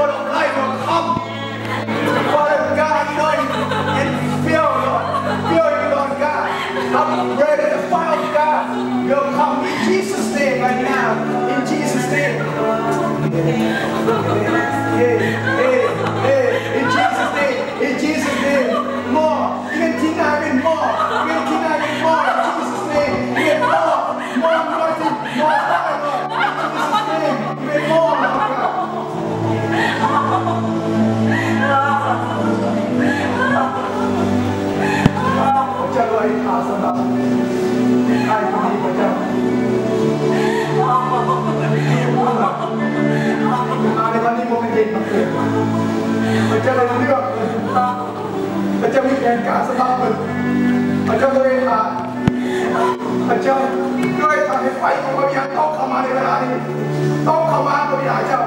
word of life will come. Father God, anoint and fill, Lord. Fill you, Lord God. I pray that the fire of God will come in Jesus' name right now. In Jesus' name. Hey, hey, hey. In Jesus' name. In Jesus' name. More. Tonight, even more. Tonight, even more. In Jesus' name. Even more. More. More fire, มันจะรู้เรื่องมันจะมีแผนการสร้างมันมันจะบริหารมันจะด้วยทางไฟของพระวิญญาณต้องเข้ามาในเวลานี้ ต้องเข้ามาพระวิญญาณเจ้า